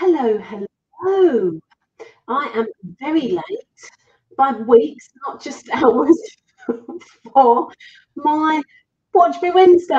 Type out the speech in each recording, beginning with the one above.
Hello, hello. I am very late by weeks, not just hours, for my Watch Me Wednesday,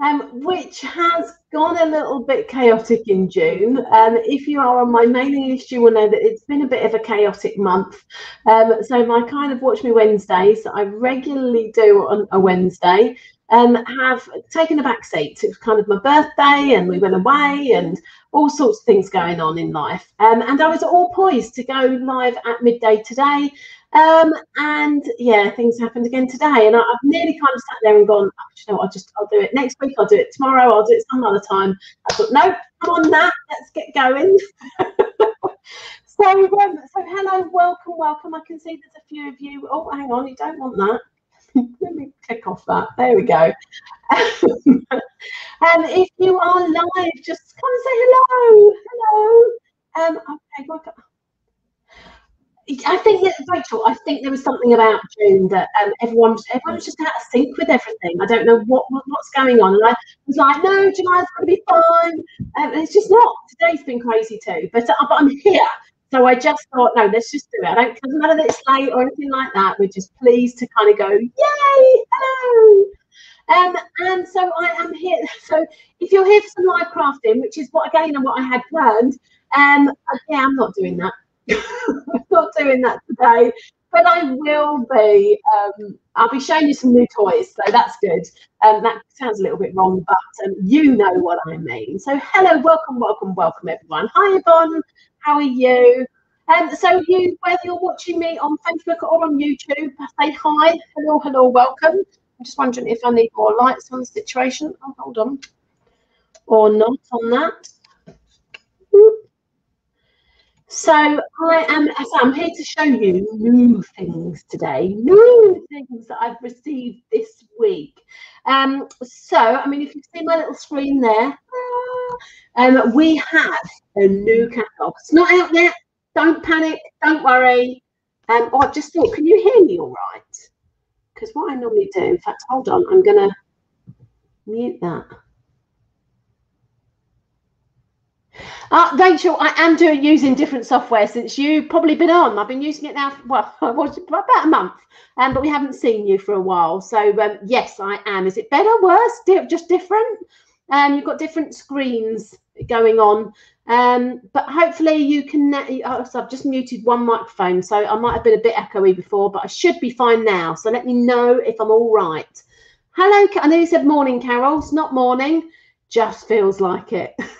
um, which has gone a little bit chaotic in June. Um, if you are on my mailing list, you will know that it's been a bit of a chaotic month. Um, so my kind of Watch Me Wednesdays that I regularly do on a Wednesday um, have taken a back seat. It was kind of my birthday and we went away and all sorts of things going on in life. Um, and I was all poised to go live at midday today. Um, and yeah, things happened again today. And I, have nearly kind of sat there and gone, oh, you know I'll just, I'll do it next week. I'll do it tomorrow. I'll do it some other time. I thought, no, come on that. Let's get going. so, um, so hello, welcome, welcome. I can see there's a few of you. Oh, hang on, you don't want that. Let me click off that. There we go. and if you are live, just come and say hello. Hello. Um, okay, welcome. I think Rachel, I think there was something about June that um, everyone everyone was just out of sync with everything. I don't know what, what what's going on, and I was like, no, July's going to be fine. Um, it's just not. Today's been crazy too, but uh, but I'm here, so I just thought, no, let's just do it. I don't, matter that it's late or anything like that. We're just pleased to kind of go, yay, hello. Um, and so I am here. So if you're here for some live crafting, which is what again and what I had planned, um, yeah, I'm not doing that. I'm not doing that today, but I will be. Um, I'll be showing you some new toys, so that's good. Um, that sounds a little bit wrong, but um, you know what I mean. So hello, welcome, welcome, welcome, everyone. Hi, Yvonne. How are you? Um, so you, whether you're watching me on Facebook or on YouTube, say hi, hello, hello, welcome. I'm just wondering if I need more lights on the situation. Oh, hold on. Or not on that. So I am so I'm here to show you new things today, new things that I've received this week. Um, so I mean, if you see my little screen there, um, we have a new catalogue. It's not out yet. Don't panic. Don't worry. Um, oh, I just thought, can you hear me all right? Because what I normally do, in fact, hold on, I'm going to mute that. Uh, Rachel, I am doing using different software since you've probably been on. I've been using it now, for, well, about a month, um, but we haven't seen you for a while. So um, yes, I am. Is it better, worse, just different? Um, you've got different screens going on, um, but hopefully you can. Oh, so I've just muted one microphone, so I might have been a bit echoey before, but I should be fine now. So let me know if I'm all right. Hello, I know you said morning, Carol. It's not morning, just feels like it.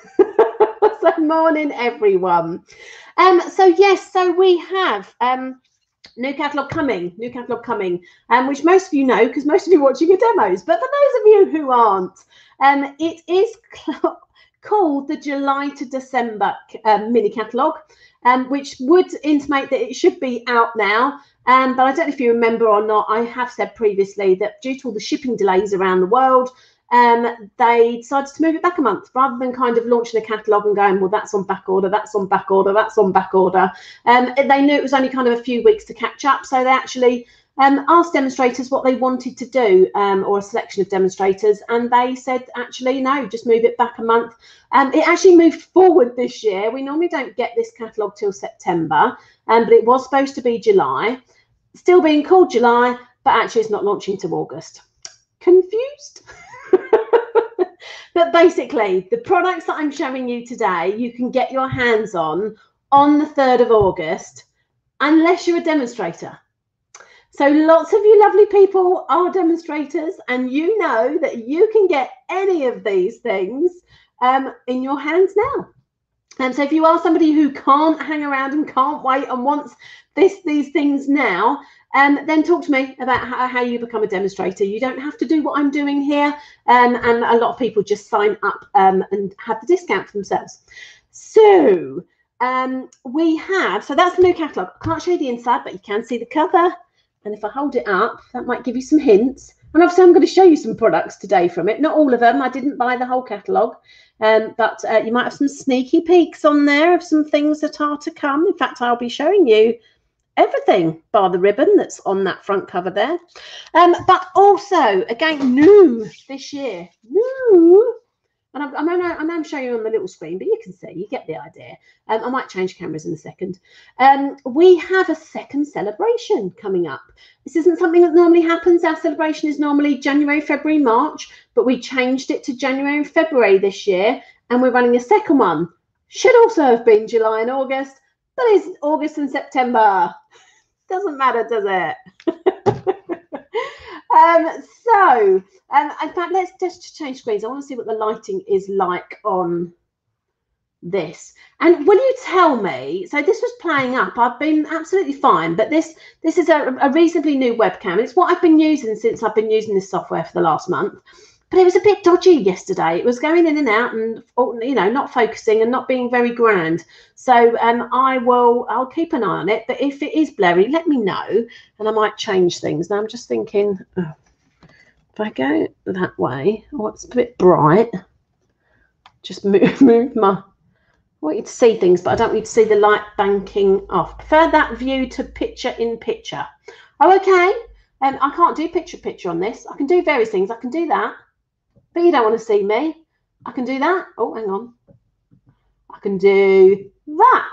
so morning, everyone. Um, so yes, so we have um new catalog coming, new catalog coming, um, which most of you know because most of you are watching your demos. But for those of you who aren't, um, it is called the July to December um, mini catalog, um, which would intimate that it should be out now. Um, but I don't know if you remember or not. I have said previously that due to all the shipping delays around the world, um, they decided to move it back a month rather than kind of launching a catalogue and going, well, that's on back order, that's on back order, that's on back order. Um, they knew it was only kind of a few weeks to catch up, so they actually um, asked demonstrators what they wanted to do, um, or a selection of demonstrators, and they said, actually, no, just move it back a month. Um, it actually moved forward this year. We normally don't get this catalogue till September, um, but it was supposed to be July, still being called July, but actually it's not launching till August. Confused? but basically, the products that I'm showing you today, you can get your hands on on the 3rd of August, unless you're a demonstrator. So lots of you lovely people are demonstrators, and you know that you can get any of these things um, in your hands now. And so if you are somebody who can't hang around and can't wait and wants this these things now, um, then talk to me about how, how, you become a demonstrator. You don't have to do what I'm doing here. Um, and a lot of people just sign up um, and have the discount for themselves. So um, we have, so that's the new catalogue. I can't show you the inside, but you can see the cover. And if I hold it up, that might give you some hints. And obviously, I'm going to show you some products today from it. Not all of them. I didn't buy the whole catalogue. Um, but uh, you might have some sneaky peeks on there of some things that are to come. In fact, I'll be showing you everything bar the ribbon that's on that front cover there. Um, but also, again, new this year. New. And I, I, know, I know I'm showing you on the little screen, but you can see, you get the idea. Um, I might change cameras in a second. Um, we have a second celebration coming up. This isn't something that normally happens. Our celebration is normally January, February, March, but we changed it to January and February this year, and we're running a second one. Should also have been July and August, but it's August and September. Doesn't matter, does it? um, so, um, in fact, let's just change screens. I want to see what the lighting is like on this. And will you tell me? So this was playing up. I've been absolutely fine, but this this is a, a reasonably new webcam. It's what I've been using since I've been using this software for the last month but it was a bit dodgy yesterday. It was going in and out, and you know, not focusing and not being very grand. So um, I will, I'll keep an eye on it. But if it is blurry, let me know, and I might change things. Now I'm just thinking, oh, if I go that way, oh, it's a bit bright. Just move, move my. I want you to see things, but I don't need to see the light banking off. Prefer that view to picture in picture. Oh, okay. Um, I can't do picture picture on this. I can do various things. I can do that but you don't want to see me. I can do that. Oh, hang on. I can do that.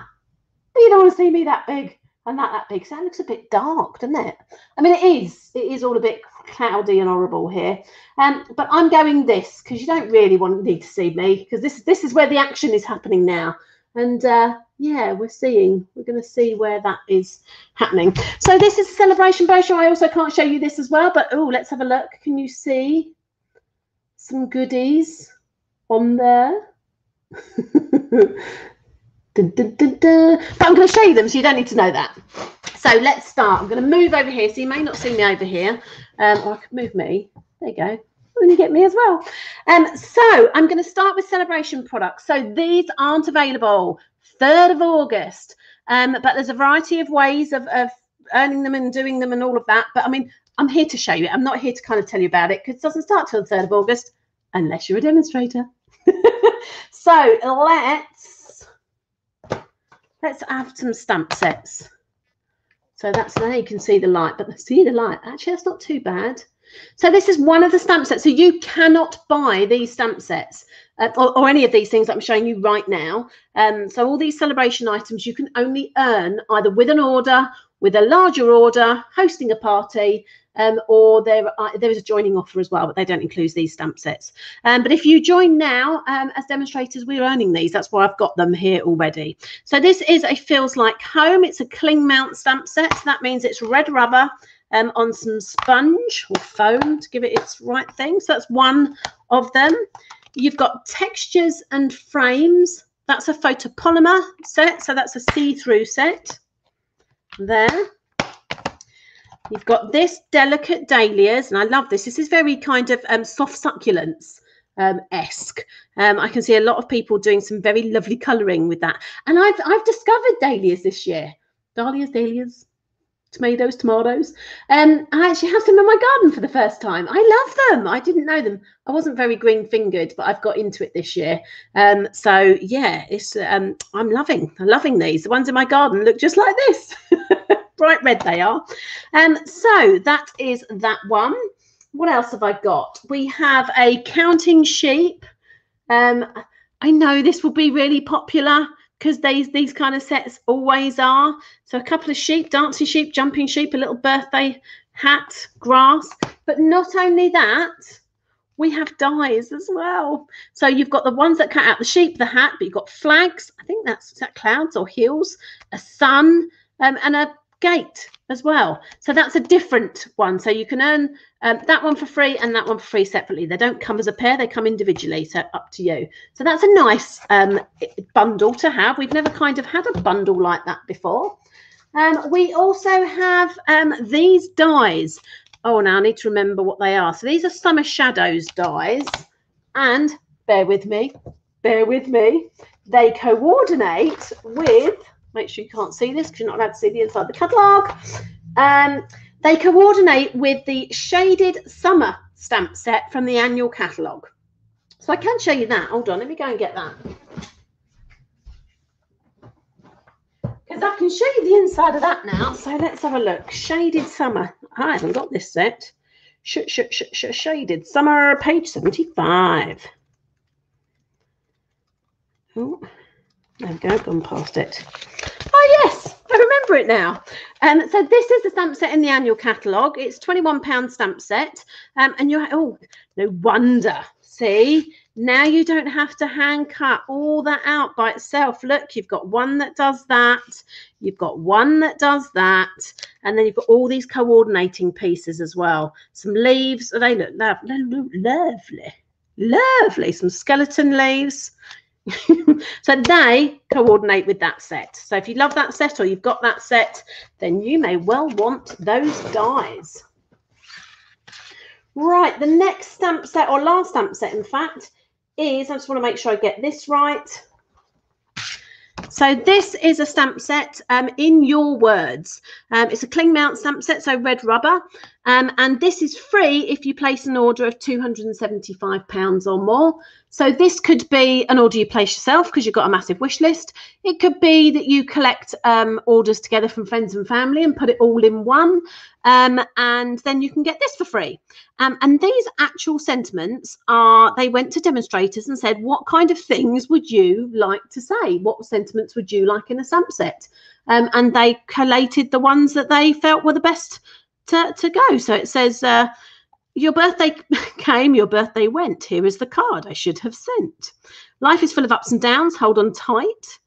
But you don't want to see me that big and that that big. So that looks a bit dark, doesn't it? I mean, it is. It is all a bit cloudy and horrible here. Um, but I'm going this because you don't really want need to see me because this this is where the action is happening now. And uh, yeah, we're seeing, we're going to see where that is happening. So this is a celebration brochure. I also can't show you this as well, but oh, let's have a look. Can you see? Some goodies on there. dun, dun, dun, but I'm going to show you them, so you don't need to know that. So let's start. I'm going to move over here, so you may not see me over here. Um, or I could move me. There you go. And you get me as well. Um, so I'm going to start with celebration products. So these aren't available 3rd of August, um, but there's a variety of ways of, of earning them and doing them and all of that. But I mean, I'm here to show you. I'm not here to kind of tell you about it because it doesn't start till the 3rd of August unless you're a demonstrator. so let's let's add some stamp sets. So that's there you can see the light, but see the light. Actually, that's not too bad. So this is one of the stamp sets. So you cannot buy these stamp sets uh, or, or, any of these things I'm showing you right now. Um, so all these celebration items you can only earn either with an order, with a larger order, hosting a party, um, or there are, there is a joining offer as well, but they don't include these stamp sets. Um, but if you join now um, as demonstrators, we're earning these. That's why I've got them here already. So this is a Feels Like Home. It's a cling mount stamp set. So that means it's red rubber um, on some sponge or foam to give it its right thing. So that's one of them. You've got textures and frames. That's a photopolymer set. So that's a see-through set there. You've got this delicate dahlias, and I love this. This is very kind of um, soft succulents um, esque. Um, I can see a lot of people doing some very lovely colouring with that. And I've I've discovered dahlias this year. Dahlias, dahlias, tomatoes, tomatoes. Um, I actually have some in my garden for the first time. I love them. I didn't know them. I wasn't very green fingered, but I've got into it this year. Um, so yeah, it's um, I'm loving, I'm loving these. The ones in my garden look just like this. bright red they are. Um, so that is that one. What else have I got? We have a counting sheep. Um, I know this will be really popular because these these kind of sets always are. So a couple of sheep, dancing sheep, jumping sheep, a little birthday hat, grass. But not only that, we have dies as well. So you've got the ones that cut out the sheep, the hat, but you've got flags. I think that's that clouds or hills, a sun, um, and a gate as well. So that's a different one. So you can earn um, that one for free and that one for free separately. They don't come as a pair, they come individually. So up to you. So that's a nice um, bundle to have. We've never kind of had a bundle like that before. Um, we also have um, these dies. Oh, now I need to remember what they are. So these are Summer Shadows dies. And bear with me, bear with me. They coordinate with Make sure you can't see this because you're not allowed to see the inside of the catalogue. Um, they coordinate with the Shaded Summer stamp set from the annual catalogue. So I can show you that. Hold on, let me go and get that. Because I can show you the inside of that now. So let's have a look. Shaded Summer. I haven't got this set. Sh sh sh sh shaded Summer, page 75. Oh, there we go, gone past it. Oh yes, I remember it now. Um, so this is the stamp set in the annual catalogue. It's £21 stamp set. Um, and you're, oh, no wonder. See, now you don't have to hand cut all that out by itself. Look, you've got one that does that. You've got one that does that. And then you've got all these coordinating pieces as well. Some leaves. They look lovely. Lovely. Lovely. Some skeleton leaves. so they coordinate with that set. So if you love that set or you've got that set, then you may well want those dies. Right, the next stamp set, or last stamp set, in fact, is, I just want to make sure I get this right. So this is a stamp set um, in your words. Um, it's a cling mount stamp set, so red rubber. Um, and this is free if you place an order of £275 or more. So this could be an order you place yourself because you've got a massive wish list. It could be that you collect um, orders together from friends and family and put it all in one. Um, and then you can get this for free. Um, and these actual sentiments are, they went to demonstrators and said, what kind of things would you like to say? What sentiments would you like in a stamp set? Um, and they collated the ones that they felt were the best to, to go. So it says, uh, your birthday came, your birthday went. Here is the card I should have sent. Life is full of ups and downs. Hold on tight.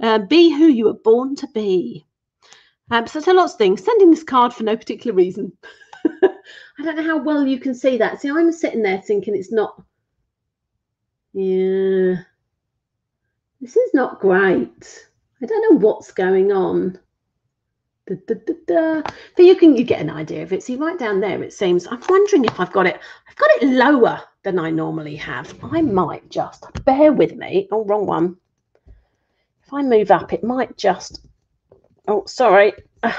Uh, be who you were born to be. Um, so there's lots of things. Sending this card for no particular reason. I don't know how well you can see that. See, I'm sitting there thinking it's not. Yeah. This is not great. I don't know what's going on. Da, da, da, but you can you get an idea of it. See right down there, it seems. I'm wondering if I've got it. I've got it lower than I normally have. I might just bear with me. Oh, wrong one. If I move up, it might just. Oh, sorry.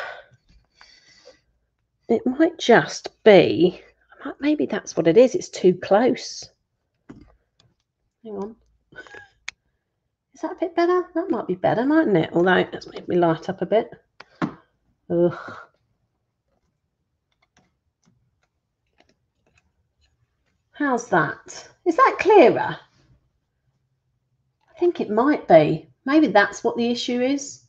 It might just be. Maybe that's what it is. It's too close. Hang on. Is that a bit better? That might be better, mightn't it? Although, let's me light up a bit. Ugh. How's that? Is that clearer? I think it might be. Maybe that's what the issue is.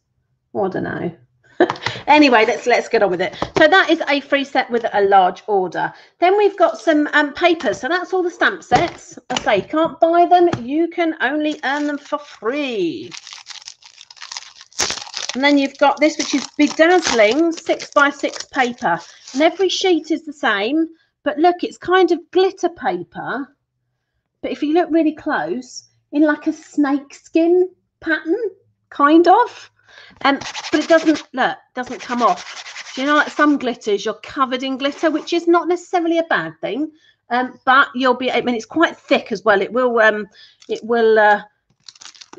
Oh, I don't know. anyway, let's let's get on with it. So that is a free set with a large order. Then we've got some um, papers. So that's all the stamp sets. I say, you can't buy them. You can only earn them for free. And then you've got this, which is bedazzling six by six paper. And every sheet is the same. But look, it's kind of glitter paper. But if you look really close, in like a snake skin pattern, kind of. Um, but it doesn't look, doesn't come off. Do you know, like some glitters, you're covered in glitter, which is not necessarily a bad thing. Um, but you'll be, I mean, it's quite thick as well. It will, um, it will uh,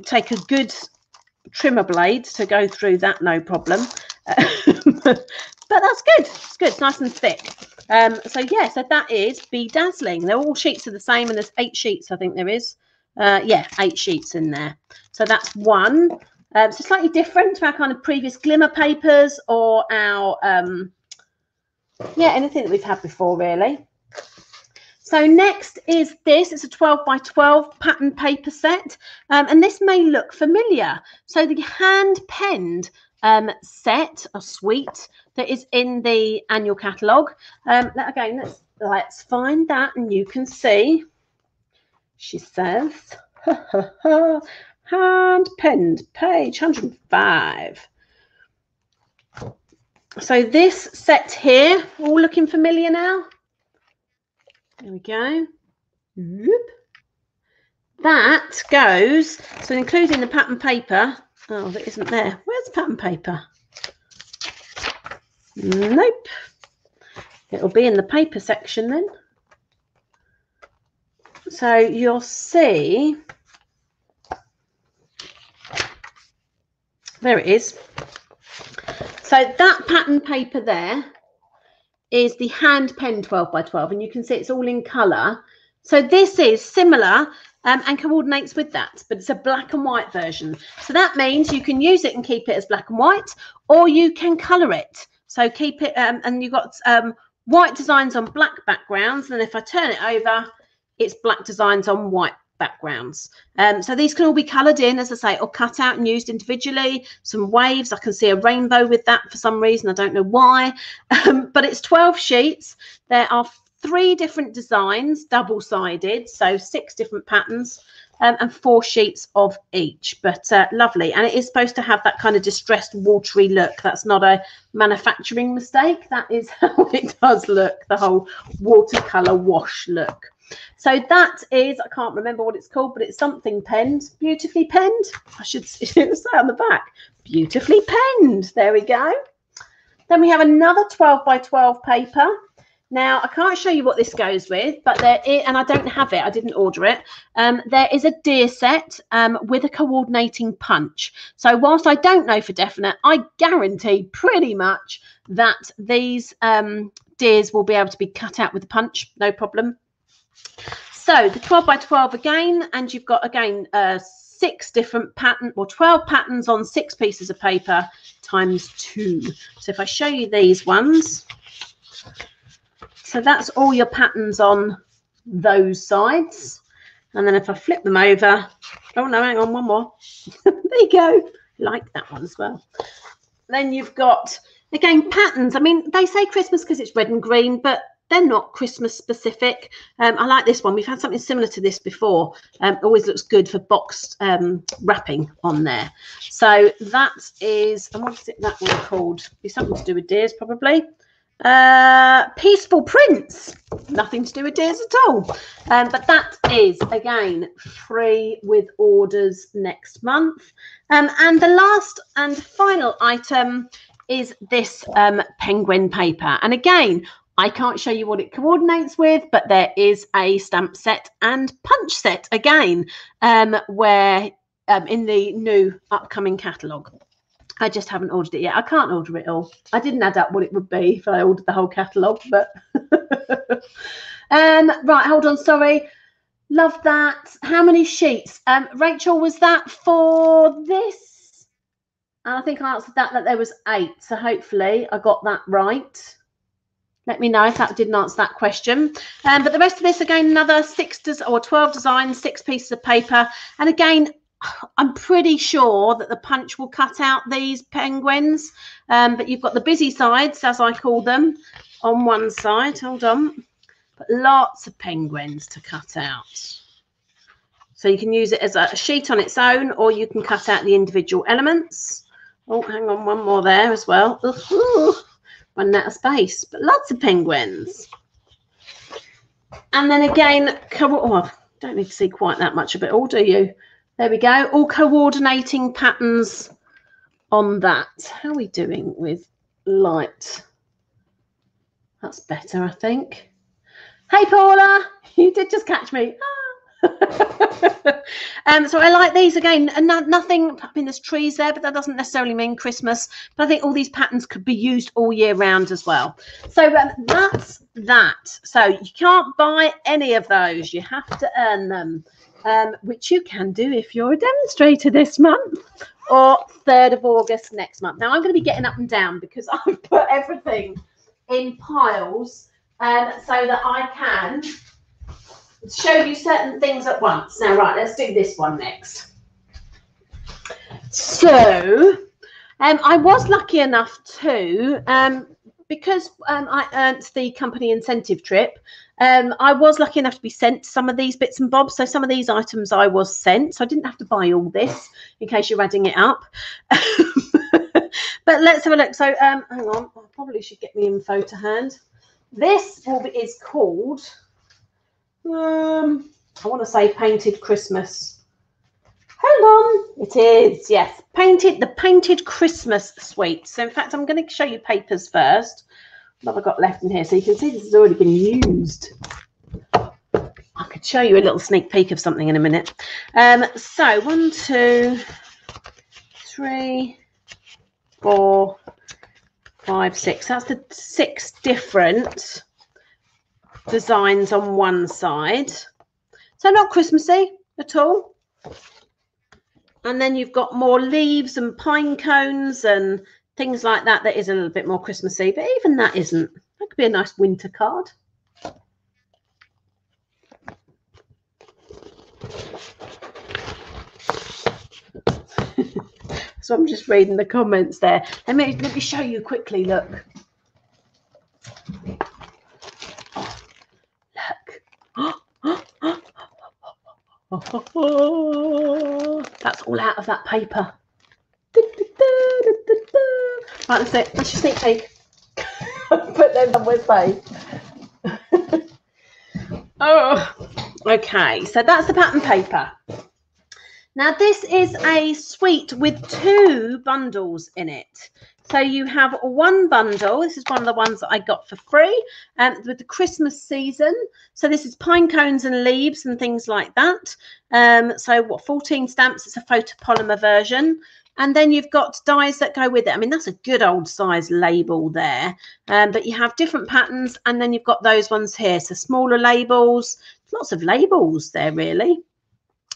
take a good trimmer blade to go through that, no problem. but that's good. It's good. It's nice and thick. Um, so yeah, so that is bedazzling. They're all sheets are the same, and there's eight sheets. I think there is. Uh, yeah, eight sheets in there. So that's one. Um, so slightly different to our kind of previous glimmer papers or our um, yeah anything that we've had before really. So next is this. It's a 12 by 12 pattern paper set. Um, and this may look familiar. So the hand penned um, set or suite that is in the annual catalogue. Um, again, let's, let's find that and you can see. She says, hand penned page 105. So this set here, all looking familiar now? There we go. That goes, so including the pattern paper. Oh, that isn't there. Where's the pattern paper? Nope. It'll be in the paper section then. So you'll see, there it is. So that pattern paper there is the hand pen 12 by 12 and you can see it's all in color so this is similar um, and coordinates with that but it's a black and white version. So that means you can use it and keep it as black and white or you can color it. So keep it um, and you've got um, white designs on black backgrounds and if I turn it over it's black designs on white backgrounds. Um, so these can all be coloured in, as I say, or cut out and used individually. Some waves, I can see a rainbow with that for some reason. I don't know why, um, but it's 12 sheets. There are three different designs, double-sided, so six different patterns. Um, and four sheets of each but uh, lovely and it is supposed to have that kind of distressed watery look that's not a manufacturing mistake that is how it does look the whole watercolor wash look so that is, I can't remember what it's called, but it's something penned, beautifully penned. I should say on the back, beautifully penned. There we go. Then we have another 12 by 12 paper. Now, I can't show you what this goes with, but there is, and I don't have it, I didn't order it. Um, there is a deer set um, with a coordinating punch. So, whilst I don't know for definite, I guarantee pretty much that these um, deers will be able to be cut out with a punch, no problem. So the 12 by 12 again, and you've got again uh, six different pattern or 12 patterns on six pieces of paper times two. So if I show you these ones, so that's all your patterns on those sides. And then if I flip them over, oh no, hang on, one more. there you go. Like that one as well. Then you've got, again, patterns. I mean, they say Christmas because it's red and green, but they're not Christmas specific. Um, I like this one. We've had something similar to this before. Um, always looks good for boxed um, wrapping on there. So that is, and what is it that one called? Be something to do with deers, probably. Uh, Peaceful Prints, Nothing to do with deers at all. Um, but that is again free with orders next month. Um, and the last and final item is this um, penguin paper. And again, I can't show you what it coordinates with, but there is a stamp set and punch set again, um, where um, in the new upcoming catalogue. I just haven't ordered it yet. I can't order it all. I didn't add up what it would be if I ordered the whole catalogue, but um, right, hold on, sorry. Love that. How many sheets? Um, Rachel, was that for this? And I think I answered that that there was eight. So hopefully I got that right. Let me know if that didn't answer that question. Um, but the rest of this, again, another six or 12 designs, six pieces of paper. And again, I'm pretty sure that the punch will cut out these penguins. Um, but you've got the busy sides, as I call them, on one side. Hold on. But lots of penguins to cut out. So you can use it as a sheet on its own, or you can cut out the individual elements. Oh, hang on, one more there as well. Ooh running out of space, but lots of penguins. And then again, oh, don't need to see quite that much of it all, do you? There we go. All coordinating patterns on that. How are we doing with light? That's better, I think. Hey, Paula, you did just catch me. Um, so I like these again. And no, nothing. I mean, there's trees there, but that doesn't necessarily mean Christmas. But I think all these patterns could be used all year round as well. So um, that's that. So you can't buy any of those. You have to earn them, um, which you can do if you're a demonstrator this month or 3rd of August next month. Now I'm going to be getting up and down because I've put everything in piles um, so that I can show you certain things at once. Now, right, let's do this one next. So, um, I was lucky enough to, um, because um, I earned the company incentive trip, um, I was lucky enough to be sent some of these bits and bobs. So some of these items I was sent. So I didn't have to buy all this in case you're adding it up. but let's have a look. So um, hang on, I probably should get the info to hand. This be, is called um, I want to say painted Christmas. Hold on. It is, yes. Painted, the painted Christmas suite. So in fact, I'm going to show you papers first. What have I got left in here? So you can see this has already been used. I could show you a little sneak peek of something in a minute. Um, so one, two, three, four, five, six. That's the six different designs on one side. So not Christmassy at all and then you've got more leaves and pine cones and things like that that is a little bit more Christmassy, but even that isn't. That could be a nice winter card. so I'm just reading the comments there. Let me let me show you quickly. Look, That's all out of that paper. Right, that's it. That's your sneak peek. Put them somewhere safe. oh, okay. So that's the pattern paper. Now this is a suite with two bundles in it. So you have one bundle. This is one of the ones that I got for free um, with the Christmas season. So this is pine cones and leaves and things like that. Um, so what 14 stamps, it's a photopolymer version. And then you've got dies that go with it. I mean, that's a good old size label there. Um, but you have different patterns. And then you've got those ones here. So smaller labels, lots of labels there, really.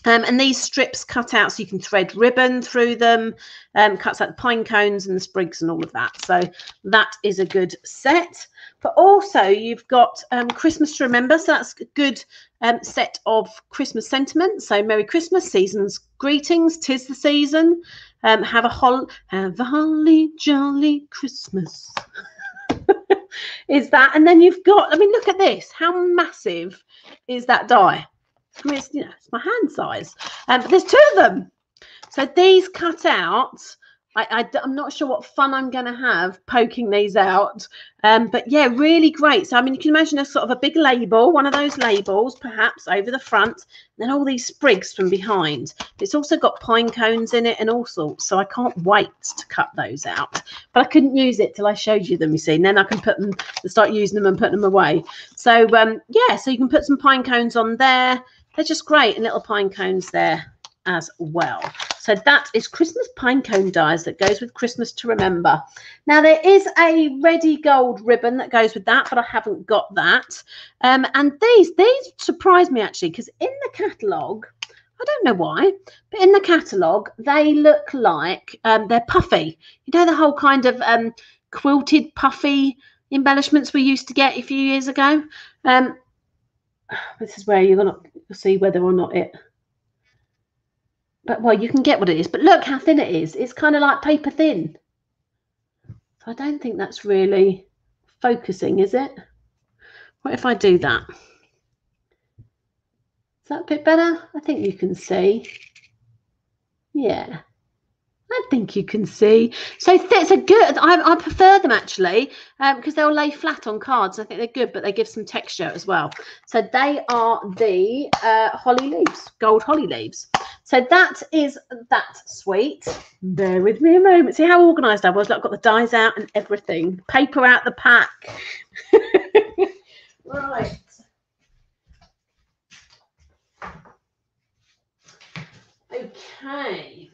Um, and these strips cut out so you can thread ribbon through them, um, cuts out the pine cones and the sprigs and all of that. So that is a good set. But also you've got um, Christmas to remember. So that's a good um, set of Christmas sentiments. So Merry Christmas, season's greetings, tis the season. Um, have a hol have a holly jolly Christmas. is that? And then you've got, I mean, look at this. How massive is that die? I mean, it's, you know, it's my hand size. Um, but there's two of them. So these cut out I, am not sure what fun I'm going to have poking these out. Um, but yeah, really great. So, I mean, you can imagine a sort of a big label, one of those labels, perhaps over the front, then all these sprigs from behind. It's also got pine cones in it and all sorts. So I can't wait to cut those out. But I couldn't use it till I showed you them, you see. And then I can put them, start using them and put them away. So, um, yeah, so you can put some pine cones on there. They're just great and little pine cones there as well. So that is Christmas pine cone dies that goes with Christmas to remember. Now there is a ready gold ribbon that goes with that, but I haven't got that. Um, and these, these surprised me actually because in the catalogue, I don't know why, but in the catalogue, they look like um, they're puffy. You know, the whole kind of um, quilted puffy embellishments we used to get a few years ago. Um, this is where you're going to see whether or not it but well, you can get what it is. But look how thin it is. It's kind of like paper thin. So I don't think that's really focusing, is it? What if I do that? Is that a bit better? I think you can see. Yeah. I think you can see. So that's a good. I, I prefer them actually because um, they'll lay flat on cards. I think they're good, but they give some texture as well. So they are the uh, holly leaves, gold holly leaves. So that is that sweet. Bear with me a moment. See how organised I was. I've got the dies out and everything. Paper out the pack. right. Okay.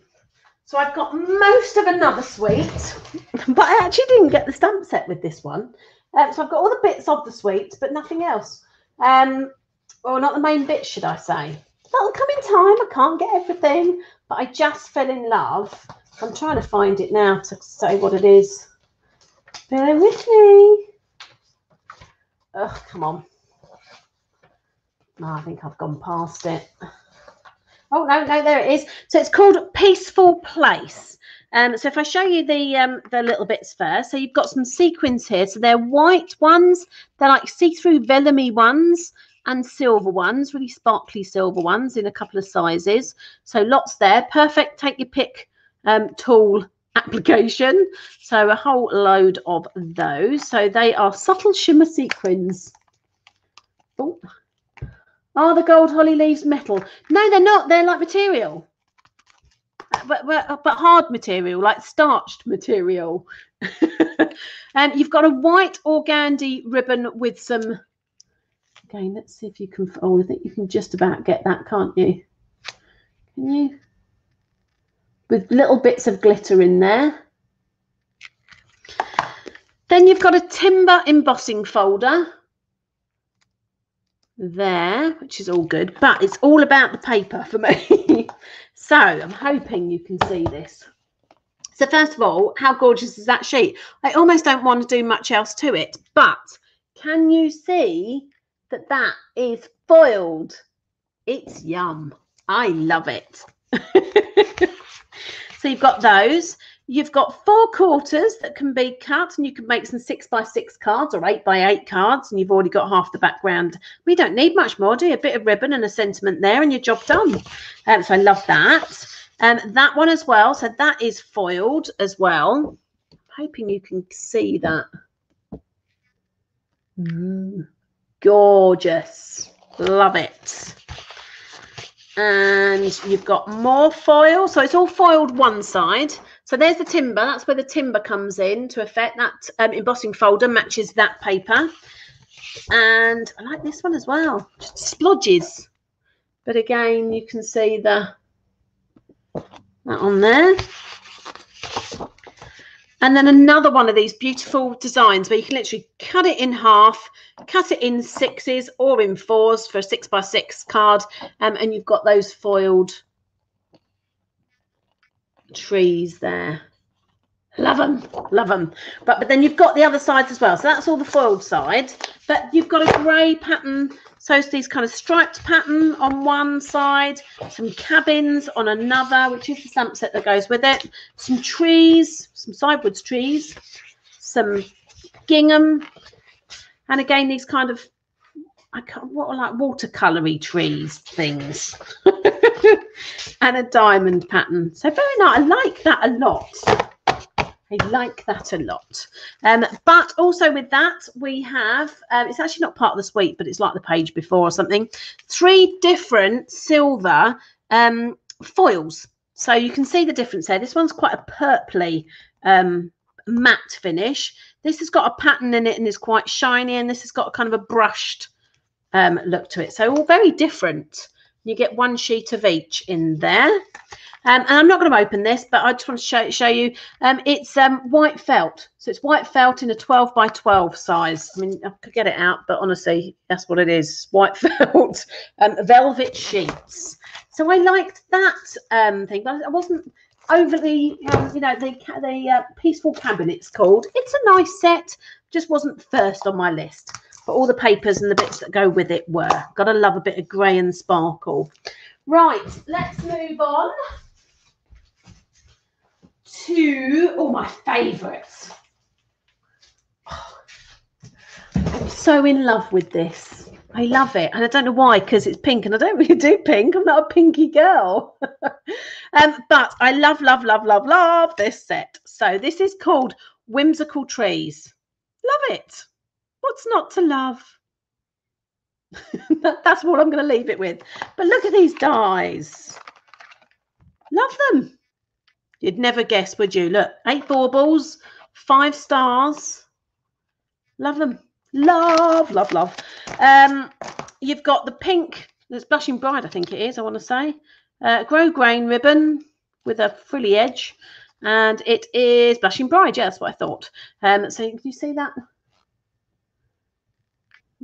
So I've got most of another suite, but I actually didn't get the stamp set with this one. Um, so I've got all the bits of the suite, but nothing else. Um, or not the main bits, should I say. That'll come in time. I can't get everything, but I just fell in love. I'm trying to find it now to say what it is. Bear with me. Oh, come on. No, I think I've gone past it. Oh, no, no, there it is. So it's called Peaceful Place. Um, so if I show you the um, the little bits first, so you've got some sequins here. So they're white ones, they're like see-through vellum ones and silver ones, really sparkly silver ones in a couple of sizes. So lots there. Perfect take your pick um, tool application. So a whole load of those. So they are subtle shimmer sequins. Oh, are the gold holly leaves metal? No, they're not. They're like material. But, but, but hard material, like starched material. um, you've got a white organdy ribbon with some. Again, let's see if you can. Oh, I think you can just about get that, can't you? Can you? With little bits of glitter in there. Then you've got a timber embossing folder there, which is all good, but it's all about the paper for me. so I'm hoping you can see this. So first of all, how gorgeous is that sheet? I almost don't want to do much else to it, but can you see that that is foiled? It's yum. I love it. so you've got those. You've got four quarters that can be cut, and you can make some six by six cards or eight by eight cards, and you've already got half the background. We don't need much more, do you? A bit of ribbon and a sentiment there, and your job done. Um, so I love that. Um, that one as well. So that is foiled as well. I'm hoping you can see that. Mm, gorgeous. Love it and you've got more foil. So it's all foiled one side. So there's the timber. That's where the timber comes in to effect. That um, embossing folder matches that paper. And I like this one as well. Just splodges. But again, you can see the that on there. And then another one of these beautiful designs where you can literally cut it in half, cut it in sixes or in fours for a six by six card. Um, and you've got those foiled trees there. Love them, love them. But, but then you've got the other sides as well. So that's all the foiled side. But you've got a grey pattern. So it's these kind of striped pattern on one side, some cabins on another, which is the stamp set that goes with it. Some trees, some sidewoods trees, some gingham. And again, these kind of, I can't, what are like watercolory trees things. and a diamond pattern. So very nice. I like that a lot. I like that a lot. Um, but also with that, we have, um, it's actually not part of the suite, but it's like the page before or something, three different silver um, foils. So you can see the difference there. This one's quite a purpley um, matte finish. This has got a pattern in it and is quite shiny. And this has got kind of a brushed um, look to it. So all very different. You get one sheet of each in there. Um, and I'm not going to open this, but I just want to show, show you. Um, it's um, white felt. So it's white felt in a 12 by 12 size. I mean, I could get it out, but honestly, that's what it is. White felt um, velvet sheets. So I liked that um, thing, but I wasn't overly, um, you know, the, the uh, Peaceful Cabinet's called. It's a nice set, just wasn't first on my list. But all the papers and the bits that go with it were. Gotta love a bit of grey and sparkle. Right, let's move on to oh my favourites. I'm so in love with this. I love it, and I don't know why because it's pink, and I don't really do pink. I'm not a pinky girl, um, but I love, love, love, love, love this set. So this is called Whimsical Trees. Love it. What's not to love? That's what I'm going to leave it with. But look at these dies. Love them. You'd never guess, would you? Look, eight baubles, five stars. Love them. Love, love, love. Um, you've got the pink, that's Blushing Bride, I think it is, I want to say. Uh, grosgrain ribbon with a frilly edge. And it is Blushing Bride. Yeah, that's what I thought. Um, so can you see that?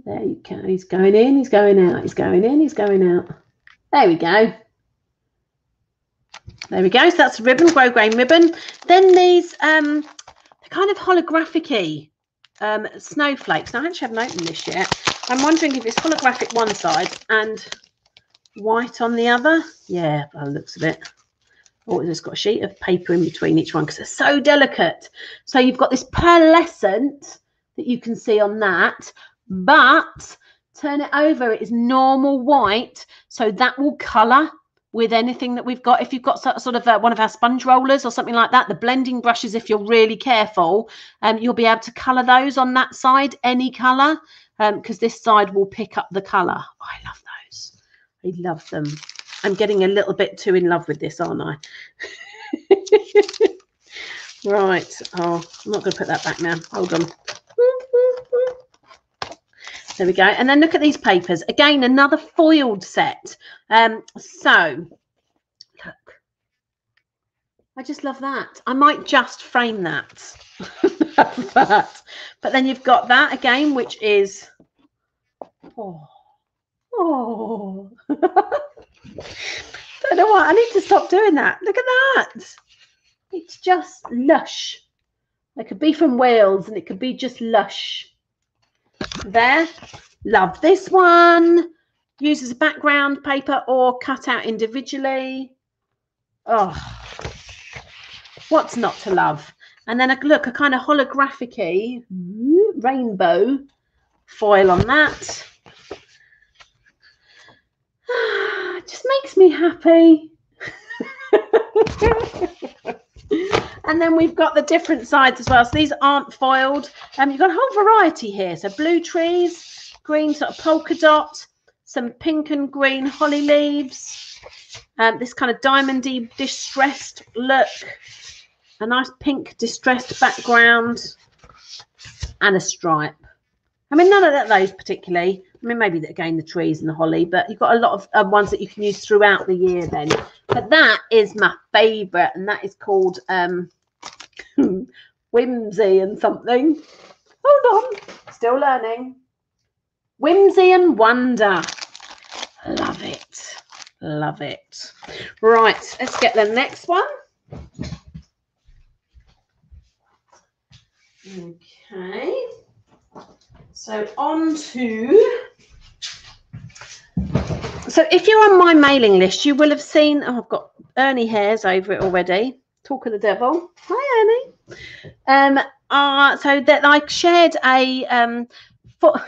There you go. He's going in, he's going out, he's going in, he's going out. There we go. There we go. So that's ribbon, grosgrain ribbon. Then these, um, kind of holographic um, snowflakes. Now, I actually haven't opened this yet. I'm wondering if it's holographic one side and white on the other. Yeah, by the looks of it. Oh, it's got a sheet of paper in between each one because they're so delicate. So you've got this pearlescent that you can see on that, but turn it over. It is normal white, so that will colour with anything that we've got. If you've got sort of uh, one of our sponge rollers or something like that, the blending brushes, if you're really careful, um, you'll be able to colour those on that side, any colour, because um, this side will pick up the colour. Oh, I love those. I love them. I'm getting a little bit too in love with this, aren't I? right. Oh, I'm not going to put that back now. Hold on. There we go. And then look at these papers. Again, another foiled set. Um, so, look. I just love that. I might just frame that. that. But then you've got that again, which is... Oh. Oh. don't know what. I need to stop doing that. Look at that. It's just lush. It could be from Wales and it could be just lush there. Love this one. Use as a background paper or cut out individually. Oh, What's not to love? And then a look, a kind of holographic mm, rainbow foil on that. Just makes me happy. and then we've got the different sides as well. So these aren't foiled. Um, you've got a whole variety here. So blue trees, green sort of polka dot, some pink and green holly leaves, um, this kind of diamondy distressed look, a nice pink distressed background, and a stripe. I mean, none of those particularly. I mean, maybe again the trees and the holly, but you've got a lot of uh, ones that you can use throughout the year then. But that is my favourite, and that is called um, Whimsy and something. Hold on, still learning. Whimsy and Wonder. Love it. Love it. Right, let's get the next one. Okay. So on to so if you're on my mailing list, you will have seen, oh, I've got Ernie hairs over it already. Talk of the devil. Hi, Ernie. Um, uh, so that I shared a um, for,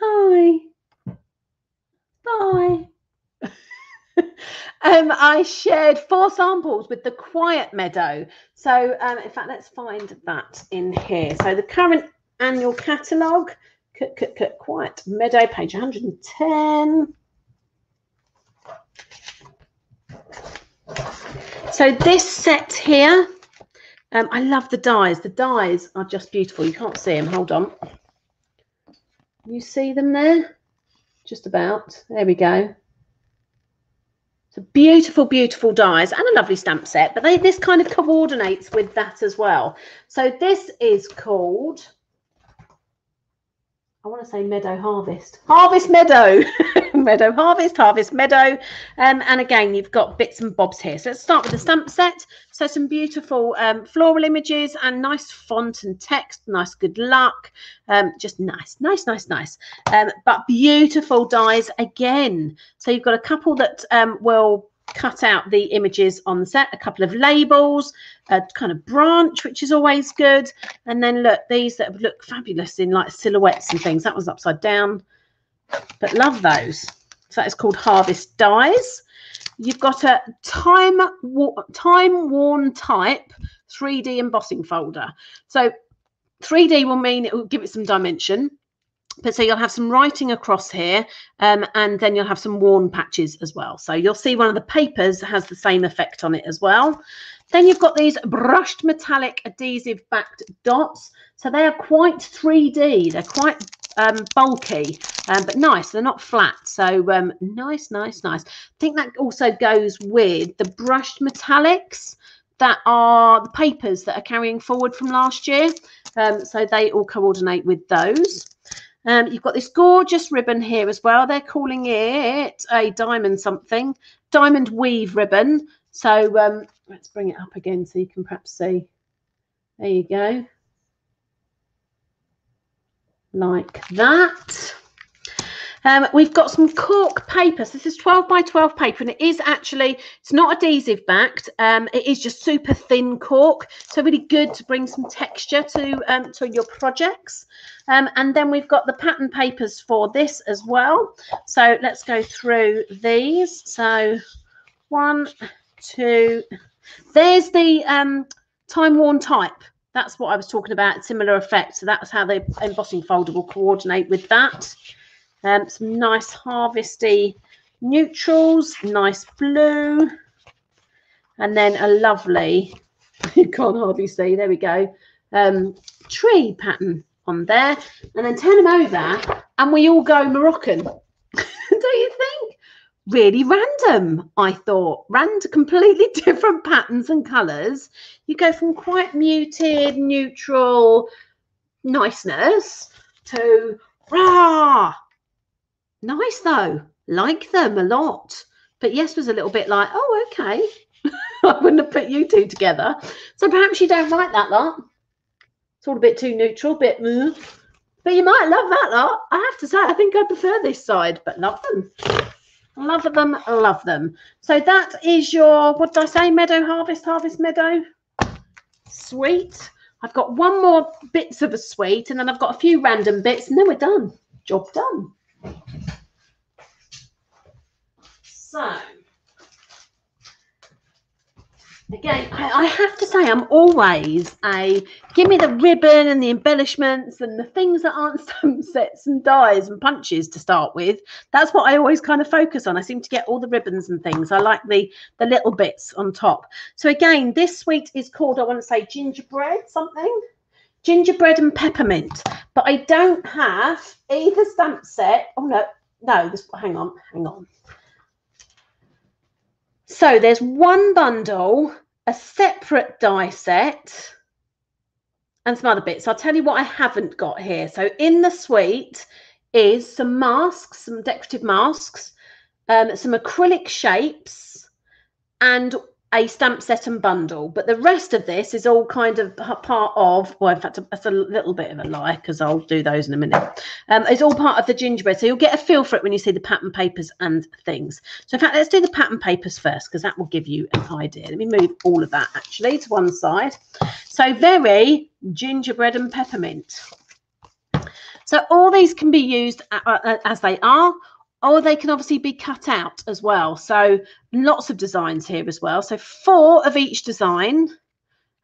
Hi. Bye. um, I shared four samples with the Quiet Meadow. So, um, in fact, let's find that in here. So, the current annual catalogue, Quiet Meadow, page 110. So, this set here, um, I love the dies. The dies are just beautiful. You can't see them. Hold on. You see them there? Just about. There we go. A beautiful, beautiful dies and a lovely stamp set, but they, this kind of coordinates with that as well. So this is called I want to say meadow harvest. Harvest meadow. meadow harvest, harvest meadow. Um, and again, you've got bits and bobs here. So let's start with the stamp set. So some beautiful um, floral images and nice font and text. Nice good luck. Um, just nice, nice, nice, nice. Um, but beautiful dies again. So you've got a couple that um, will cut out the images on the set, a couple of labels, a kind of branch, which is always good. And then look, these that look fabulous in like silhouettes and things. That was upside down, but love those. So that is called Harvest Dies. You've got a time time worn type 3D embossing folder. So 3D will mean it will give it some dimension but so you'll have some writing across here um, and then you'll have some worn patches as well. So you'll see one of the papers has the same effect on it as well. Then you've got these brushed metallic adhesive backed dots. So they are quite 3d they're quite um, bulky um, but nice. They're not flat. So um, nice nice nice. I think that also goes with the brushed metallics that are the papers that are carrying forward from last year. Um, so they all coordinate with those um, you've got this gorgeous ribbon here as well. They're calling it a diamond something, diamond weave ribbon. So um, let's bring it up again so you can perhaps see. There you go. Like that. Um, we've got some cork paper. So this is 12 by 12 paper and it is actually, it's not adhesive backed. Um, it is just super thin cork. So really good to bring some texture to, um, to your projects. Um, and then we've got the pattern papers for this as well. So let's go through these. So one, two, there's the um, time worn type. That's what I was talking about, similar effect. So that's how the embossing folder will coordinate with that. Um, some nice harvesty neutrals, nice blue, and then a lovely, you can't hardly see, there we go, um, tree pattern on there. And then turn them over and we all go Moroccan. Don't you think? Really random, I thought. Random, completely different patterns and colours. You go from quite muted, neutral niceness to rah, Nice though. Like them a lot. But yes was a little bit like, oh, okay. I wouldn't have put you two together. So perhaps you don't like that lot. It's all a bit too neutral, bit mm. But you might love that lot. I have to say, I think I prefer this side, but love them. Love them, love them. So that is your, what did I say? Meadow Harvest, Harvest Meadow. Sweet. I've got one more bits of a sweet and then I've got a few random bits and then we're done. Job done. So again, I, I, have to say, I'm always a give me the ribbon and the embellishments and the things that aren't stamp sets and dies and punches to start with. That's what I always kind of focus on. I seem to get all the ribbons and things. I like the the little bits on top. So again, this sweet is called I want to say gingerbread something. Gingerbread and peppermint, but I don't have either stamp set. Oh no, no, this hang on, hang on. So there's one bundle a separate die set and some other bits. I'll tell you what I haven't got here. So in the suite is some masks, some decorative masks, um, some acrylic shapes, and a stamp set and bundle. But the rest of this is all kind of part of, well, in fact, that's a little bit of a lie because I'll do those in a minute. Um, it's all part of the gingerbread. So you'll get a feel for it when you see the pattern papers and things. So in fact, let's do the pattern papers first because that will give you an idea. Let me move all of that actually to one side. So very gingerbread and peppermint. So all these can be used as they are, or they can obviously be cut out as well. So lots of designs here as well. So four of each design,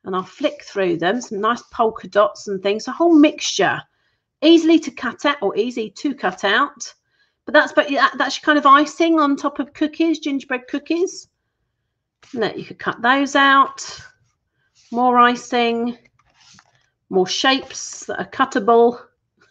and I'll flick through them. Some nice polka dots and things. A whole mixture, easily to cut out or easy to cut out. But that's but that's kind of icing on top of cookies, gingerbread cookies. And you could cut those out. More icing, more shapes that are cuttable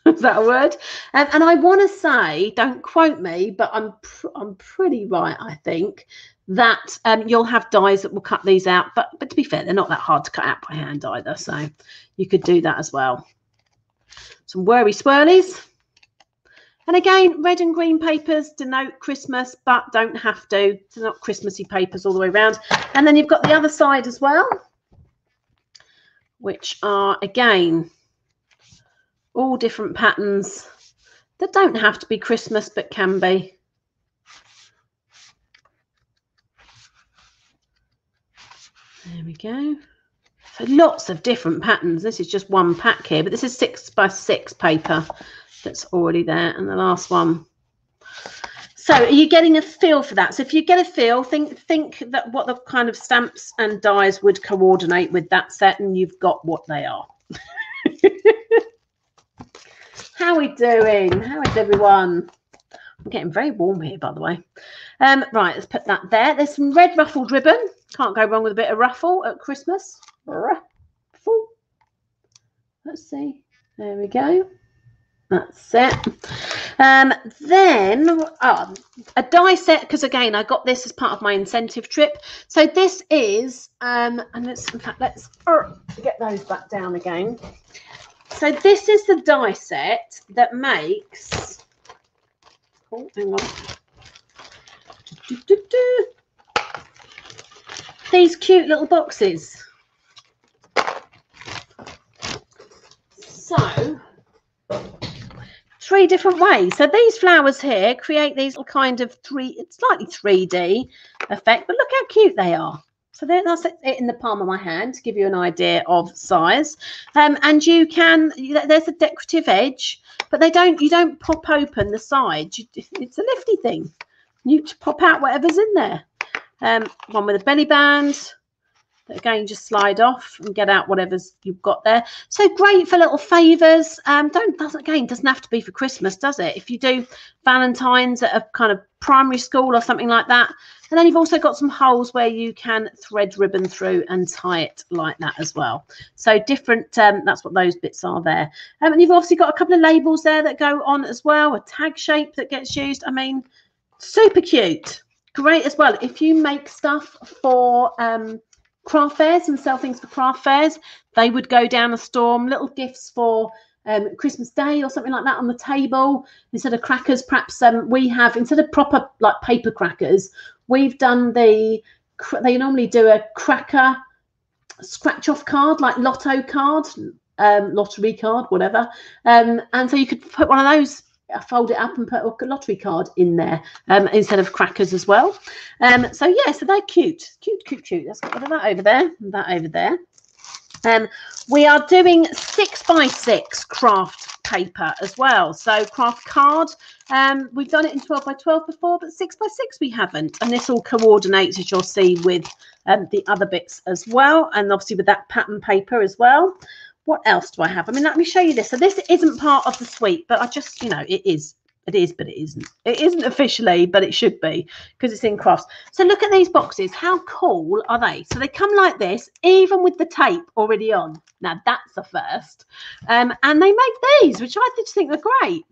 is that a word? Um, and I want to say, don't quote me, but I'm pr I'm pretty right. I think that um, you'll have dies that will cut these out. But but to be fair, they're not that hard to cut out by hand either, so you could do that as well. Some whirly swirlies. And again, red and green papers denote Christmas, but don't have to. They're not Christmassy papers all the way around. And then you've got the other side as well, which are again all different patterns that don't have to be Christmas but can be. There we go. So lots of different patterns. This is just one pack here, but this is six by six paper that's already there. And the last one. So are you getting a feel for that? So if you get a feel, think think that what the kind of stamps and dies would coordinate with that set and you've got what they are. How are we doing? How is everyone? I'm getting very warm here, by the way. Um, right, let's put that there. There's some red ruffled ribbon. Can't go wrong with a bit of ruffle at Christmas. Ruffle. Let's see. There we go. That's it. Um, then oh, a die set because again I got this as part of my incentive trip. So this is um, and let's in fact let's uh, get those back down again. So this is the die set that makes. Oh, hang on. Do, do, do, These cute little boxes. So, three different ways. So these flowers here create these kind of three, slightly 3D effect, but look how cute they are. So that's it in the palm of my hand to give you an idea of size. Um, and you can, there's a decorative edge, but they don't, you don't pop open the sides. it's a lifty thing. You pop out whatever's in there. Um, one with a belly band, again just slide off and get out whatever's you've got there. So great for little favors. Um don't doesn't again doesn't have to be for christmas does it? If you do valentines at a kind of primary school or something like that. And then you've also got some holes where you can thread ribbon through and tie it like that as well. So different um that's what those bits are there. Um, and you've obviously got a couple of labels there that go on as well. A tag shape that gets used. I mean super cute. Great as well. If you make stuff for um craft fairs and sell things for craft fairs. They would go down a storm, little gifts for um, Christmas Day or something like that on the table instead of crackers. Perhaps um, we have instead of proper like paper crackers, we've done the. They normally do a cracker scratch off card like lotto card, um, lottery card, whatever. Um, and so you could put one of those fold it up and put a lottery card in there um, instead of crackers as well. Um, so yeah, so they're cute, cute, cute, cute. Let's get that over there, that over there. Um, we are doing six by six craft paper as well. So craft card, um, we've done it in 12 by 12 before, but six by six we haven't. And this all coordinates, as you'll see, with um, the other bits as well. And obviously with that pattern paper as well. What else do I have? I mean, let me show you this. So this isn't part of the suite, but I just, you know, it is it is, but it isn't. It isn't officially, but it should be because it's in crafts. So look at these boxes. How cool are they? So they come like this, even with the tape already on. Now that's a first. Um, and they make these, which I just think are great.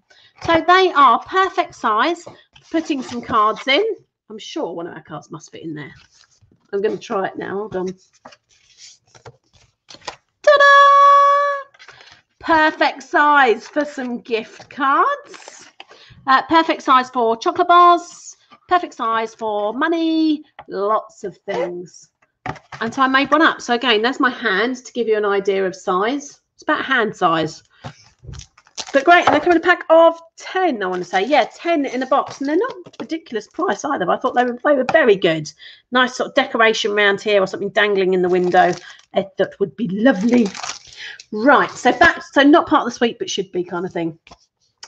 So they are perfect size. Putting some cards in. I'm sure one of our cards must fit in there. I'm going to try it now. Hold on. Perfect size for some gift cards. Uh, perfect size for chocolate bars, perfect size for money, lots of things. And so I made one up. So again, there's my hand to give you an idea of size. It's about hand size. But great, and they come in a pack of 10, I want to say. Yeah, 10 in a box. And they're not ridiculous price either. I thought they were, they were very good. Nice sort of decoration around here or something dangling in the window. That would be lovely. Right, so back, so not part of the suite, but should be kind of thing.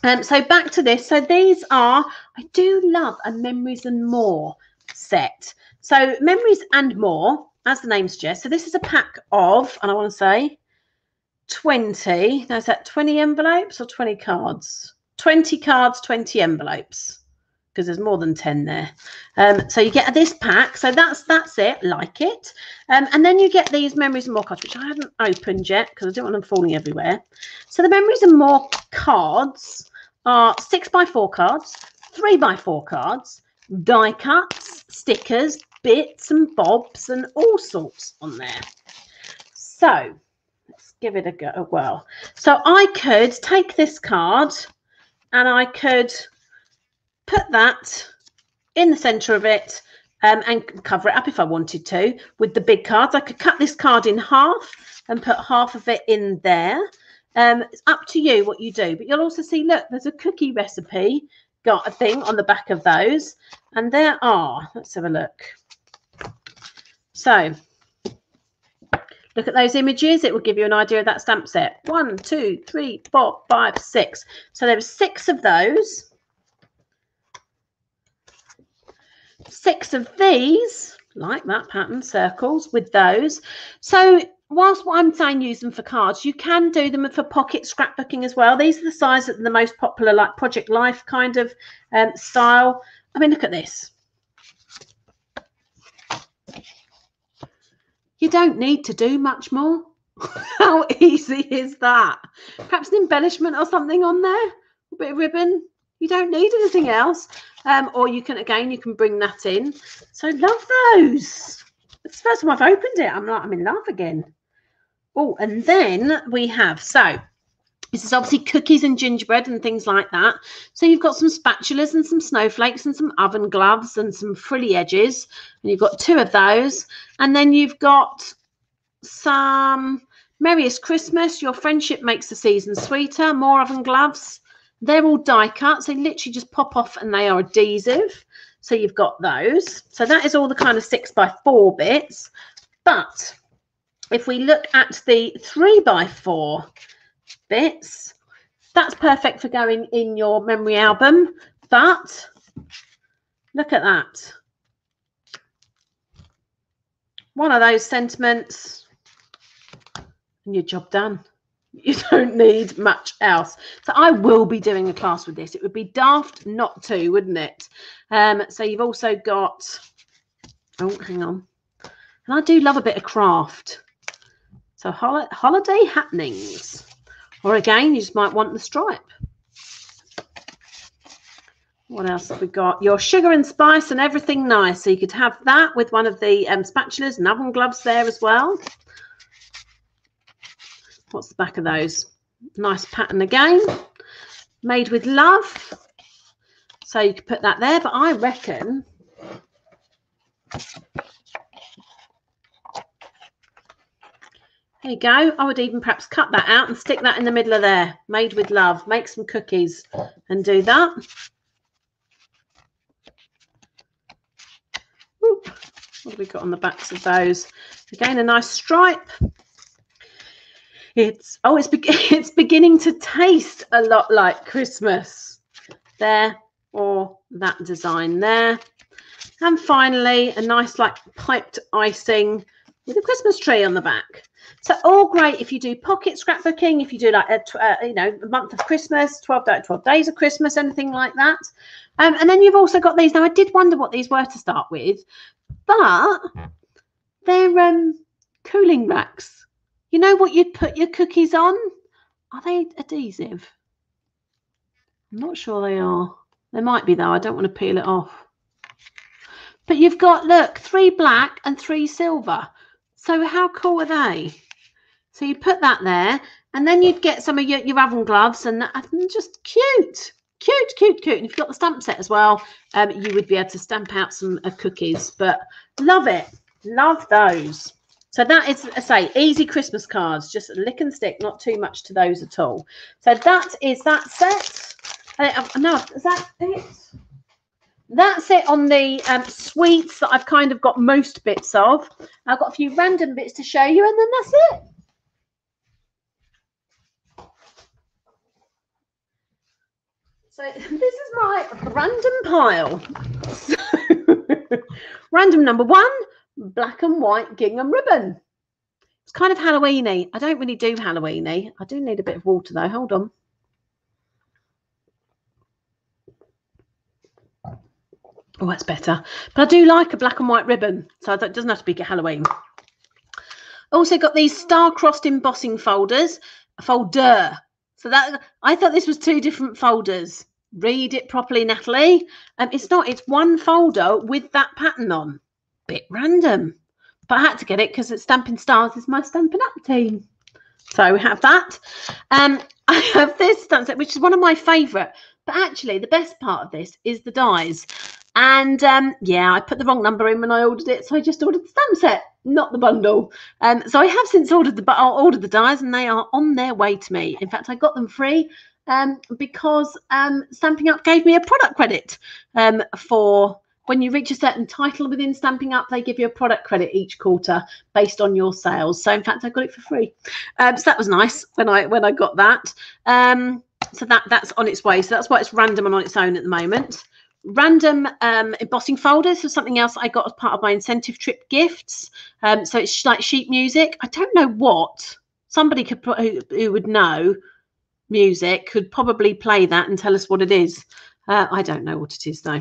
Um, so back to this. So these are, I do love a memories and more set. So memories and more, as the name suggests. So this is a pack of, and I want to say 20. Now is that 20 envelopes or 20 cards? 20 cards, 20 envelopes because there's more than 10 there. Um, so you get this pack. So that's that's it. Like it. Um, and then you get these memories and more cards, which I haven't opened yet because I don't want them falling everywhere. So the memories and more cards are six by four cards, three by four cards, die cuts, stickers, bits and bobs, and all sorts on there. So let's give it a go. Oh, well, so I could take this card and I could put that in the center of it um, and cover it up if I wanted to with the big cards. I could cut this card in half and put half of it in there. Um, it's up to you what you do, but you'll also see, look, there's a cookie recipe got a thing on the back of those. And there are, let's have a look. So look at those images. It will give you an idea of that stamp set. One, two, three, four, five, six. So there are six of those. Six of these, like that pattern, circles with those. So whilst I'm saying use them for cards, you can do them for pocket scrapbooking as well. These are the size that are the most popular, like Project Life kind of um, style. I mean, look at this. You don't need to do much more. How easy is that? Perhaps an embellishment or something on there, a bit of ribbon. You don't need anything else. Um, or you can, again, you can bring that in. So love those. It's the first time I've opened it. I'm like, I'm in love again. Oh, and then we have, so this is obviously cookies and gingerbread and things like that. So you've got some spatulas and some snowflakes and some oven gloves and some frilly edges. And you've got two of those. And then you've got some Merriest Christmas. Your friendship makes the season sweeter. More oven gloves. They're all die cuts. They literally just pop off and they are adhesive. So you've got those. So that is all the kind of six by four bits. But if we look at the three by four bits, that's perfect for going in your memory album. But look at that. One of those sentiments and your job done. You don't need much else. So I will be doing a class with this. It would be daft not to, wouldn't it? Um, so you've also got, oh, hang on. And I do love a bit of craft. So hol holiday happenings. Or again, you just might want the stripe. What else have we got? Your sugar and spice and everything nice. So you could have that with one of the um, spatulas and oven gloves there as well. What's the back of those? Nice pattern again. Made with love. So you could put that there. But I reckon There you go. I would even perhaps cut that out and stick that in the middle of there. Made with love. Make some cookies and do that. Oop. What have we got on the backs of those? Again, a nice stripe. It's oh, it's be it's beginning to taste a lot like Christmas. There or that design there. And finally, a nice like piped icing with a Christmas tree on the back. So all great if you do pocket scrapbooking, if you do like a uh, you know a month of Christmas, 12, 12 days of Christmas, anything like that. Um, and then you've also got these. Now I did wonder what these were to start with, but they're um, cooling racks. You know what you'd put your cookies on? Are they adhesive? I'm not sure they are. They might be though. I don't want to peel it off. But you've got, look, three black and three silver. So how cool are they? So you put that there and then you'd get some of your, your oven gloves and, and just cute, cute, cute, cute. And if you've got the stamp set as well, um, you would be able to stamp out some uh, cookies. But love it. Love those. So that is, I say, easy Christmas cards, just lick and stick, not too much to those at all. So that is that set. Uh, no, is that it? That's it on the um, sweets that I've kind of got most bits of. I've got a few random bits to show you, and then that's it. So this is my random pile. So, random number one, black and white gingham ribbon. It's kind of Halloweeny. I don't really do Halloweeny. I do need a bit of water though. Hold on. Oh, that's better. But I do like a black and white ribbon, so it doesn't have to be Halloween. Also got these star-crossed embossing folders, folder. So that I thought this was two different folders. Read it properly, Natalie. Um, it's not. It's one folder with that pattern on. Bit random, but I had to get it because Stampin' Stars is my Stampin' Up team. So we have that. Um, I have this stamp set, which is one of my favourite. But actually, the best part of this is the dies. And um, yeah, I put the wrong number in when I ordered it, so I just ordered the stamp set, not the bundle. Um, so I have since ordered the but I'll order the dies, and they are on their way to me. In fact, I got them free um, because um, Stampin' Up gave me a product credit um, for when you reach a certain title within Stampin' Up, they give you a product credit each quarter based on your sales. So in fact, I got it for free. Um, so that was nice when I when I got that. Um, so that that's on its way. So that's why it's random and on its own at the moment random um, embossing folders for something else I got as part of my incentive trip gifts. Um, so it's like sheet music. I don't know what somebody could who, who would know music could probably play that and tell us what it is. Uh, I don't know what it is though.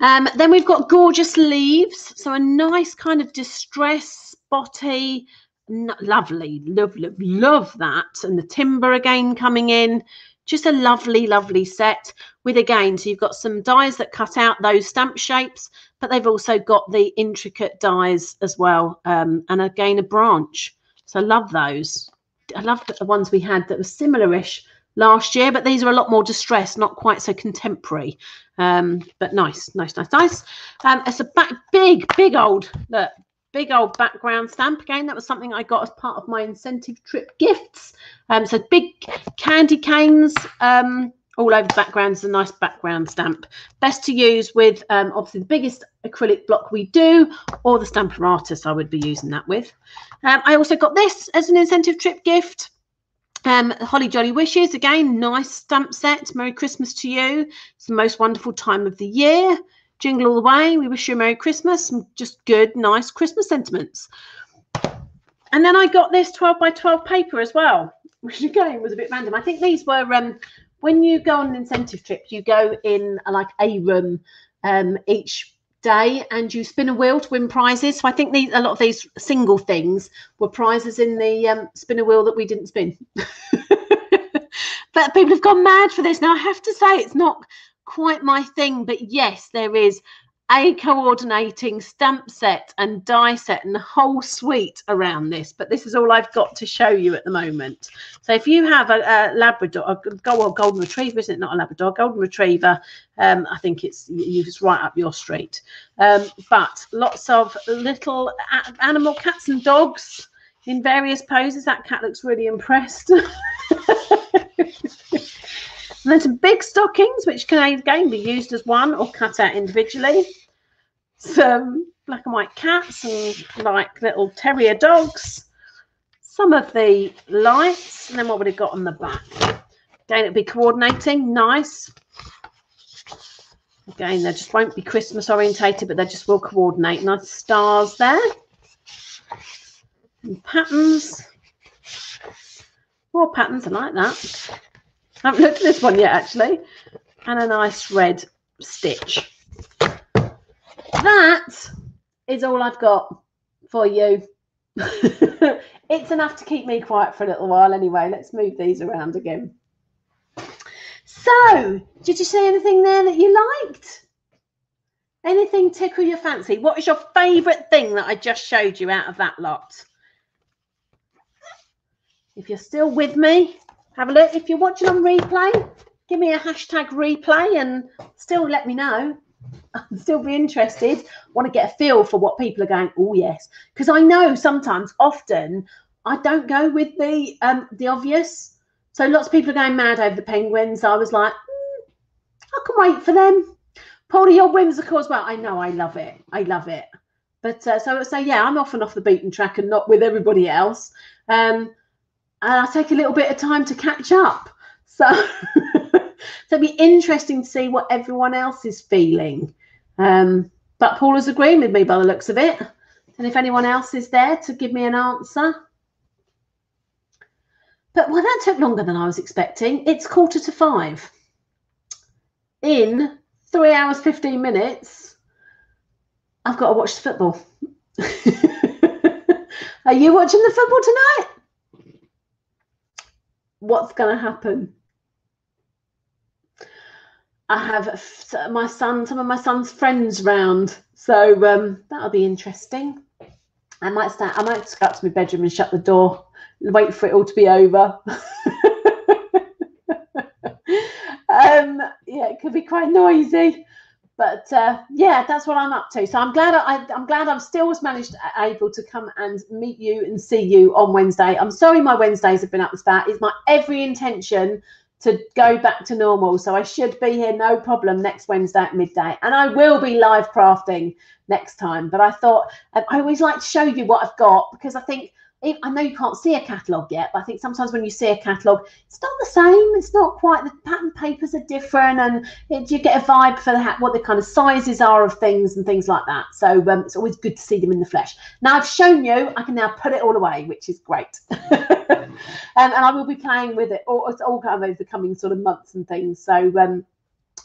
Um, then we've got gorgeous leaves. So a nice kind of distress spotty, lovely, love, love, love that. And the timber again coming in just a lovely lovely set with again so you've got some dies that cut out those stamp shapes but they've also got the intricate dies as well um, and again a branch. So i love those. I loved the ones we had that were similar-ish last year but these are a lot more distressed not quite so contemporary. Um, but nice nice nice nice. Um, it's a back big big old look big old background stamp again that was something i got as part of my incentive trip gifts um so big candy canes um all over the background is a nice background stamp best to use with um obviously the biggest acrylic block we do or the Stamparatus i would be using that with um, i also got this as an incentive trip gift um, Holly Jolly Wishes, again, nice stamp set. Merry Christmas to you. It's the most wonderful time of the year. Jingle all the way. We wish you a Merry Christmas just good, nice Christmas sentiments. And then I got this 12 by 12 paper as well, which again was a bit random. I think these were um, when you go on an incentive trip, you go in uh, like a room um, each day and you spin a wheel to win prizes. So I think these a lot of these single things were prizes in the um, wheel that we didn't spin. but people have gone mad for this. Now I have to say it's not quite my thing, but yes, there is a coordinating stamp set and die set and the whole suite around this but this is all i've got to show you at the moment so if you have a, a labrador a golden retriever isn't it not a labrador golden retriever um, i think it's it's right up your street um, but lots of little animal cats and dogs in various poses. That cat looks really impressed. Some big stockings, which can again be used as one or cut out individually. Some black and white cats and like little terrier dogs. Some of the lights, and then what would have got on the back? Again, it'd be coordinating, nice. Again, they just won't be Christmas orientated, but they just will coordinate. Nice stars there. And patterns. More patterns, I like that. I haven't looked at this one yet, actually. And a nice red stitch. That is all I've got for you. it's enough to keep me quiet for a little while anyway. Let's move these around again. So, did you see anything there that you liked? Anything tickle your fancy? What is your favourite thing that I just showed you out of that lot? If you're still with me, have a look. If you're watching on replay, give me a hashtag replay and still let me know. I'd still be interested. Want to get a feel for what people are going. Oh yes, because I know sometimes, often, I don't go with the um the obvious. So lots of people are going mad over the penguins. I was like, mm, I can wait for them. Polly, your whimsical as well. I know, I love it. I love it. But uh, so so yeah, I'm often off the beaten track and not with everybody else. Um, and I take a little bit of time to catch up. So, so it'd be interesting to see what everyone else is feeling. Um, but Paula's agreeing with me by the looks of it. And if anyone else is there to give me an answer. But well, that took longer than I was expecting. It's quarter to five. In three hours, 15 minutes, I've got to watch the football. Are you watching the football tonight? What's going to happen? I have my son, some of my son's friends round, so um, that'll be interesting. I might start. I might just go up to my bedroom and shut the door, wait for it all to be over. um, yeah, it could be quite noisy but uh, yeah, that's what I'm up to. So I'm glad I, am glad I've still was managed able to come and meet you and see you on Wednesday. I'm sorry my Wednesdays have been up the spat. It's my every intention to go back to normal. So I should be here no problem next Wednesday at midday, and I will be live crafting next time. But I thought I always like to show you what I've got because I think I know you can't see a catalogue yet, but I think sometimes when you see a catalogue, it's not the same. It's not quite the pattern papers are different, and it, you get a vibe for the what the kind of sizes are of things and things like that. So um, it's always good to see them in the flesh. Now I've shown you, I can now put it all away, which is great. um, and I will be playing with it all, it's all kind of over the coming sort of months and things. So um,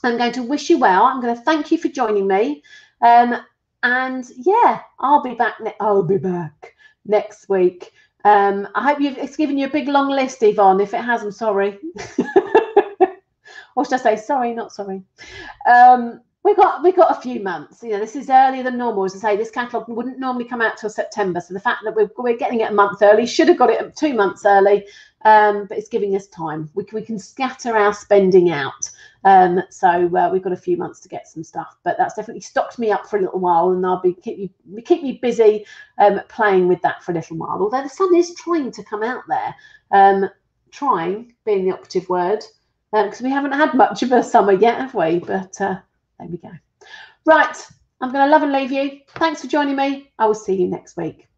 I'm going to wish you well. I'm going to thank you for joining me. Um, and yeah, I'll be back. I'll be back next week. Um, I hope you've, it's given you a big long list, Yvonne. If it has, I'm sorry. or should I say sorry, not sorry. Um, we got we got a few months. You know, this is earlier than normal. As I say, this catalogue wouldn't normally come out till September. So the fact that we're, we're getting it a month early, should have got it two months early, um, but it's giving us time. We, we can scatter our spending out. Um, so uh, we've got a few months to get some stuff, but that's definitely stocked me up for a little while, and I'll be keep you keep me busy um, playing with that for a little while. Although the sun is trying to come out there, um, trying being the operative word, because uh, we haven't had much of a summer yet, have we? But uh, there we go. Right, I'm going to love and leave you. Thanks for joining me. I will see you next week.